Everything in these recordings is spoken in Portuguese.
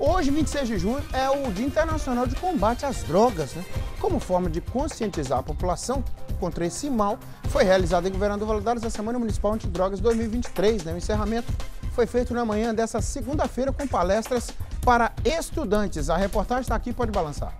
Hoje, 26 de junho, é o Dia Internacional de Combate às Drogas. Né? Como forma de conscientizar a população contra esse mal, foi realizada em Governador Valadares a Semana Municipal Antidrogas 2023. Né? O encerramento foi feito na manhã dessa segunda-feira com palestras para estudantes. A reportagem está aqui, pode balançar.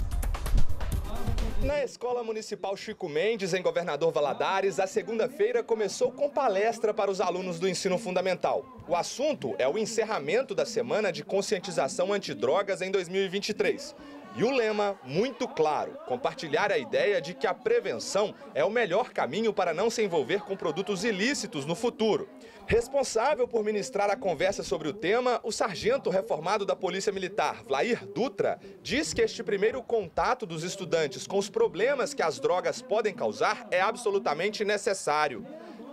Na Escola Municipal Chico Mendes, em Governador Valadares, a segunda-feira começou com palestra para os alunos do ensino fundamental. O assunto é o encerramento da Semana de Conscientização Antidrogas em 2023. E o lema, muito claro, compartilhar a ideia de que a prevenção é o melhor caminho para não se envolver com produtos ilícitos no futuro. Responsável por ministrar a conversa sobre o tema, o sargento reformado da Polícia Militar, Vlair Dutra, diz que este primeiro contato dos estudantes com os problemas que as drogas podem causar é absolutamente necessário.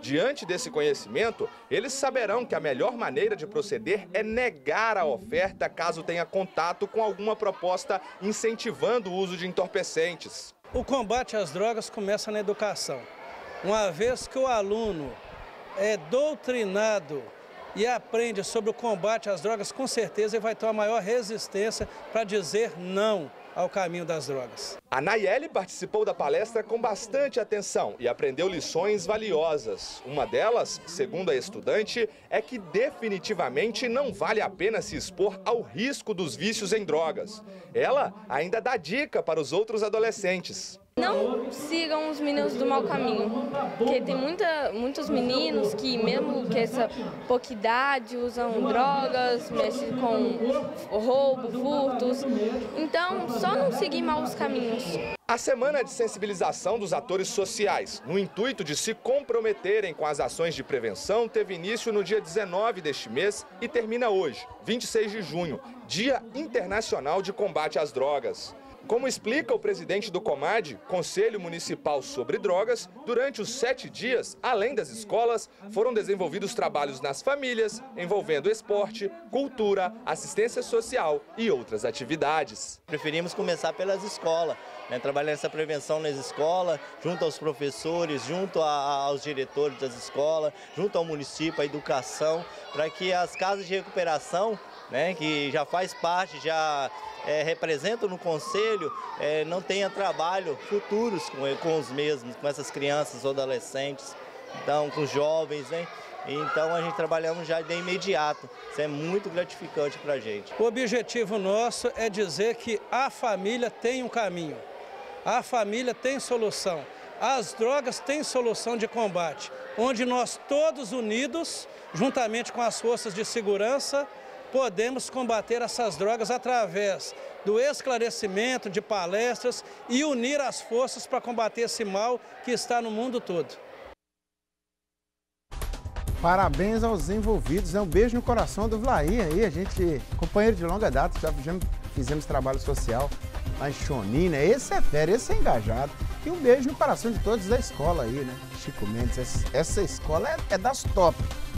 Diante desse conhecimento, eles saberão que a melhor maneira de proceder é negar a oferta caso tenha contato com alguma proposta incentivando o uso de entorpecentes. O combate às drogas começa na educação. Uma vez que o aluno é doutrinado e aprende sobre o combate às drogas, com certeza ele vai ter uma maior resistência para dizer não ao caminho das drogas. A Nayeli participou da palestra com bastante atenção e aprendeu lições valiosas. Uma delas, segundo a estudante, é que definitivamente não vale a pena se expor ao risco dos vícios em drogas. Ela ainda dá dica para os outros adolescentes. Não sigam os meninos do mau caminho, porque tem muita, muitos meninos que, mesmo que essa pouca idade, usam drogas, mexem com roubo, furtos. Então, só não seguir maus caminhos. A semana de sensibilização dos atores sociais, no intuito de se comprometerem com as ações de prevenção, teve início no dia 19 deste mês e termina hoje, 26 de junho, Dia Internacional de Combate às Drogas. Como explica o presidente do Comad, Conselho Municipal sobre Drogas, durante os sete dias, além das escolas, foram desenvolvidos trabalhos nas famílias, envolvendo esporte, cultura, assistência social e outras atividades. Preferimos começar pelas escolas, né, trabalhar essa prevenção nas escolas, junto aos professores, junto a, aos diretores das escolas, junto ao município, à educação, para que as casas de recuperação, né, que já faz parte, já é, representam no conselho, é, não tenha trabalho futuros com, com os mesmos, com essas crianças ou adolescentes, então com os jovens, né? Então a gente trabalhamos já de imediato. Isso é muito gratificante para a gente. O objetivo nosso é dizer que a família tem um caminho, a família tem solução. As drogas têm solução de combate, onde nós todos unidos, juntamente com as forças de segurança, podemos combater essas drogas através do esclarecimento de palestras e unir as forças para combater esse mal que está no mundo todo. Parabéns aos envolvidos, né? um beijo no coração do Vlair aí, a gente, companheiro de longa data, já fizemos, fizemos trabalho social Choni, né? Esse é férias, esse é engajado. E um beijo no coração de todos da escola aí, né? Chico Mendes, essa escola é, é das top.